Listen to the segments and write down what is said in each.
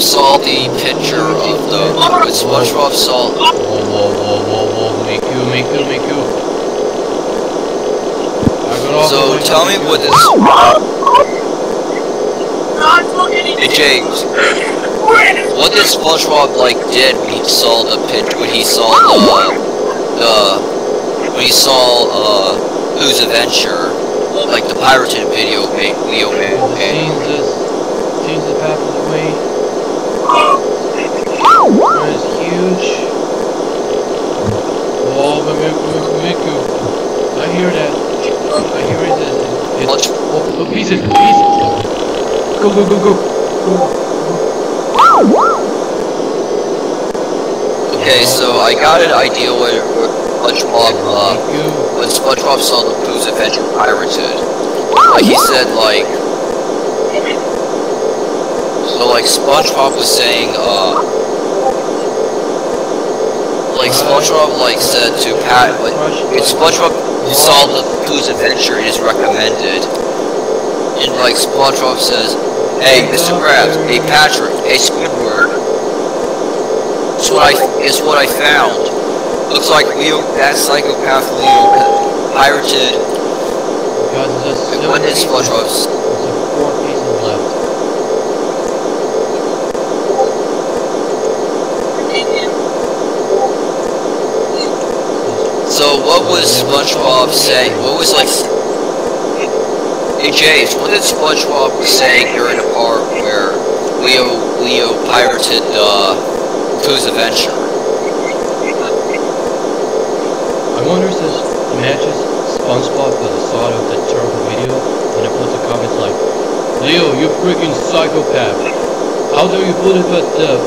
saw the picture of the when SpongeBob saw Whoa, whoa, whoa, whoa, whoa, make you, make you, make you. I got off the So tell me what this Hey James, what did SpongeBob like did when he saw the pitch when he saw the the when he saw uh Who's Adventure like the pirated video made Leo made The made. scenes is, scenes is half of the way. That is huge. Whoa, but Miku, Miku. I hear that. I hear it. It's, it's, Watch- oh, oh, pieces, pieces. Go, go, go, go. Okay, so I got an idea what what SpongeBob uh when SpongeBob saw the Pooh's Adventure pirated, like he said, like, so like SpongeBob was saying, uh, like SpongeBob like said to Pat, like, if SpongeBob saw the Pooh's Adventure, it is recommended, and like SpongeBob says, hey, Mr. Krabs, hey Patrick, hey Squidward, it's what I, it's what I found. Looks like Leo, that psychopath Leo pirated Because there's Wait, seven What is. SpongeBob's? There's four pieces left. So what was SpongeBob saying? What was like? Hey James, what did SpongeBob say during the part where Leo Leo pirated uh, Pooh's Adventure? I wonder if this matches SpongeBob with the sort of the terrible video and it puts a comment like, Leo, you freaking psychopath. How dare you put it but the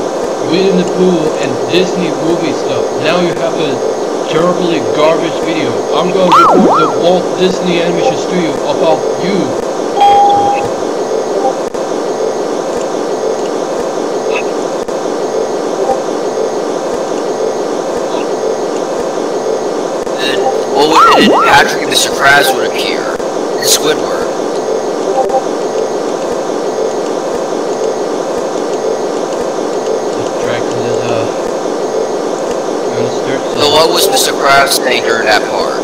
Winnie the Pooh and Disney movie stuff. Now you have a terribly garbage video. I'm gonna report the Walt Disney Animation Studio about you. And Patrick and Mr. Krabs would appear Squidward. The Dragon is uh on the stairs. So what was Mr. Krabs saying during that part?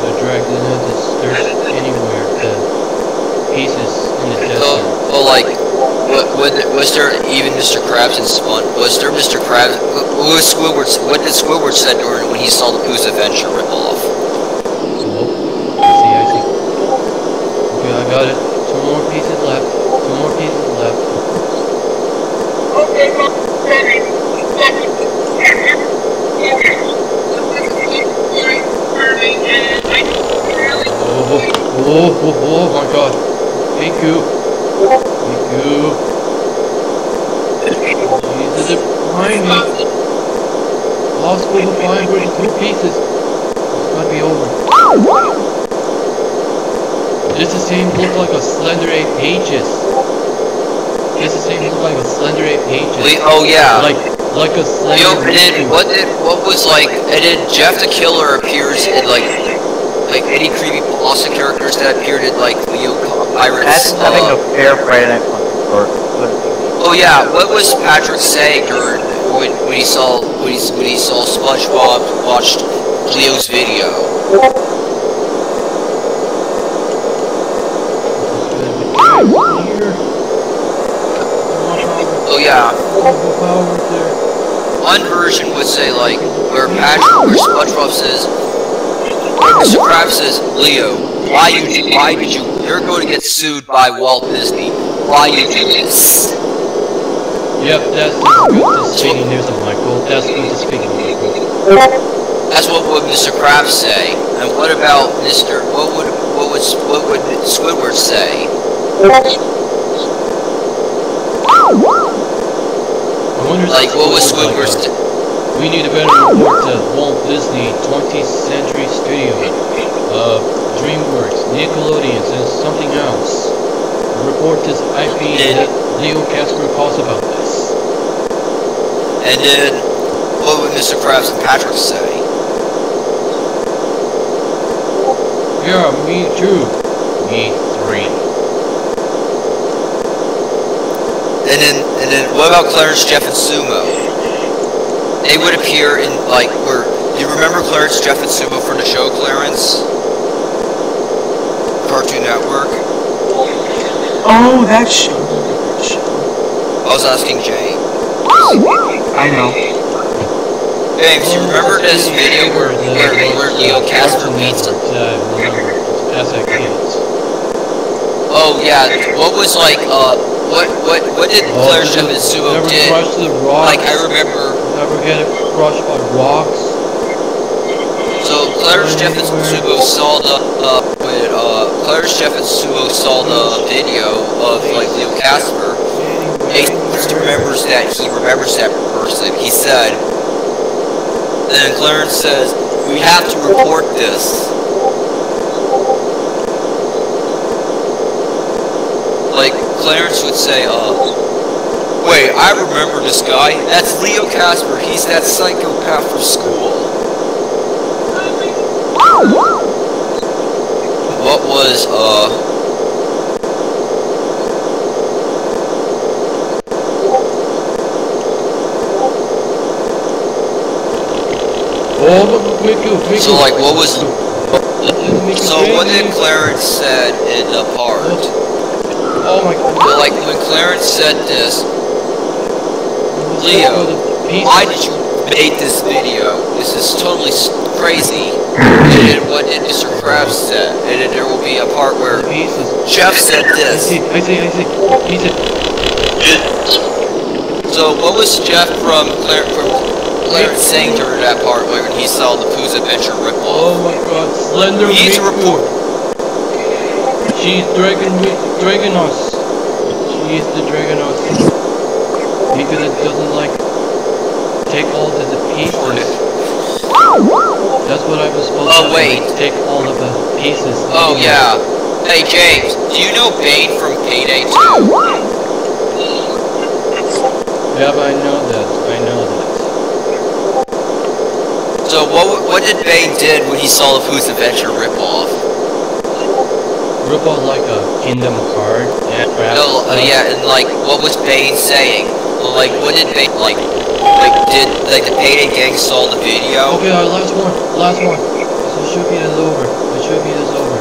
The dragon is there's anywhere the pieces in the So, desert. well, like, what, what, was there even Mr. Krabs and Spon? Was there Mr. Krabs? What what was Squidward? What did Squidward said during when he saw the Pooh's Adventure ripoff? Oh, I see, I see. Okay, I got it. Two more pieces left. Two more pieces left. Oh, Oh oh, oh, oh, oh my god. Thank you. Thank you. Jesus, they're behind me. Possible to find where the two pieces. It's gonna be over. This the same look like a Slender 8 pages. This the same look like a Slender 8 pages. Wait, oh yeah. Like, like a We Slender opened it. movie. What did? What was like? And then Jeff the Killer appears in like, like any creepy Pasta characters that appeared in like Leo Pirates. That's having uh, a fair Friday Night Funkin' or couldn't. Oh yeah, what was Patrick saying during when, when he saw when he, when he saw SpongeBob watched Leo's video? Oh yeah, Power there. One version would say like where Patrick where SpongeBob says where Mr. Krabs says, Leo, why you why did you you're going to get sued by Walt Disney. Why you do this? Yep, that's good to speaking news of Michael. That's good to speaking Michael. That's what would Mr. Krabs say. And what about Mr. What would what would what would Squidward say? Like what was Squidward Squidward? like, uh, We need a better report to Walt Disney 20th Century Studio, uh, DreamWorks, Nickelodeons, and something else. Report this IP and Leo Casper calls about this. And then what would Mr. Krabs and Patrick say? Yeah, me too. Me three. And then, and then, what about Clarence, Jeff, and Sumo? They would appear in like where. You remember Clarence, Jeff, and Sumo from the show Clarence? Cartoon Network. Oh, that show. I was asking Jane. I know. James, you remember this video where where, where Leo Casper meets? Yeah, I remember. As a kids. Oh yeah, what was like? Uh, what what what did Oh, Clarence, Jeff, never and Sumo never did? crushed the rocks. Like I remember. Never get crushed by rocks. So Clarence, Jeff, and Sumo saw the uh when uh Clarence, Jeff, and Sumo saw the video of like Leo Casper. Ace remembers that he remembers that person. He said, then Clarence says, "We have to report this." Like Clarence would say, "Uh, wait, I remember this guy. That's Leo Casper. He's that psychopath from school." What was uh? So like, what was? So what did Clarence said in the part? Oh my god. Well, like when Clarence said this, Leo, the pieces. why did you make this video? This is totally crazy. And then what did Mr. Krabs said? And then there will be a part where The pieces. Jeff said this. I this. see, I see, I see. Pieces. So what was Jeff from Clar- from Clarence saying during that part when he saw the Pooh's Adventure ripoff? Oh my god, Slender We need to Miku. report. She's dragging me, dragging. She is the dragon us. Because it doesn't like take all the, the pieces. That's what I was supposed Oh, to do, wait. like, Take all of the pieces. Oh yeah. Hey James, do you know Bain from Payday 2? Yeah, but I know that. I know that. So what what did Bain did when he saw the Pooh's Adventure ripoff? Rip off like a Kingdom Heart and. No, uh, yeah, and like, what was Bain saying? Like, what did Bain like? Like, did like the Payday gang saw the video? Okay, our last one. Last one. This should be this over. It should be this over.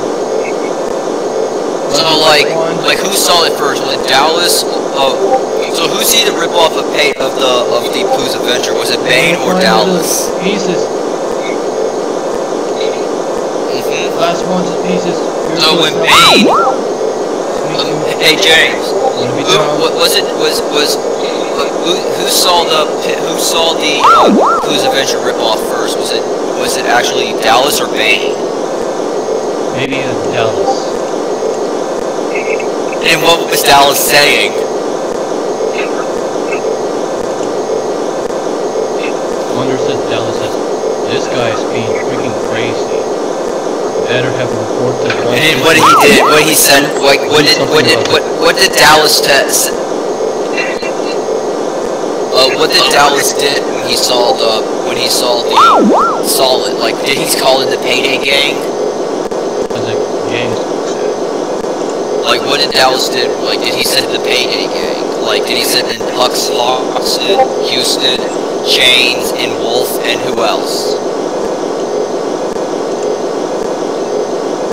So like, like who saw it first? Was it Dallas? Oh, so who see the ripoff of Pay of the of the Pooh's Adventure? Was it Bain or Dallas? Pieces. hmm Last one's pieces. Here So goes when now. Bain, Make um, hey James, who what, was it? Was was who, who saw the who saw the uh, Pooh's Adventure ripoff first? Was it was it actually Dallas or Bain? Maybe a Dallas. And what was Dallas saying? Wonder said Dallas says, this guy is being freaking crazy. Better have one And thing." what he did, what he said, like what did what did what what did Dallas test? Uh, what did Dallas did when he saw the when he saw the saw it? Like, did he call it the Payday Gang? It James? Like, what did Dallas did? Like, did he send the Payday Gang? Like, did he send in Hux, Hoxton, Houston, Chains, and Wolf, and who else?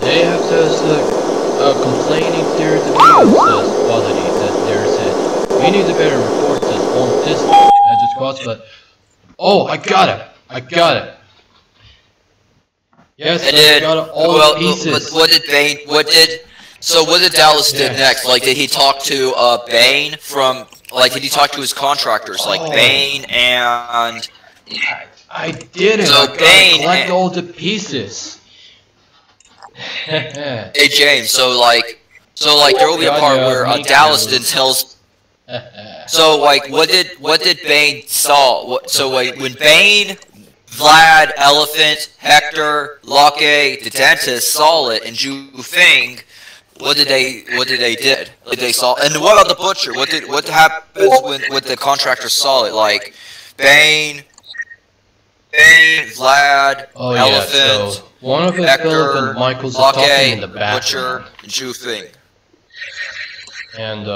They have says uh, uh, complaining through the says quality that there said we need to better report this on this as it squats but oh I got it I got it yes And I then, got it, all well, the pieces what, did Bain? What did? So what did Dallas did next? Like, did he talk to uh Bain from? Like, did he talk to his contractors, like Oh. Bain and? I did it So I Bain collect all the pieces Hey James, so like, so like there will be a part yeah, where uh, Dallas then tells. So like, what did what did Bain saw? What, so like when Bain, Vlad, Elephant, Hector, Locke, the dentist saw it, and Jiu Feng, what did they what did they did? Like they saw, and what about the butcher? What did what happens when when the contractor saw it? Like Bain, Bain, Vlad, oh yeah so one of the Hector, and Michael's Locke, talking in the Butcher, background and and uh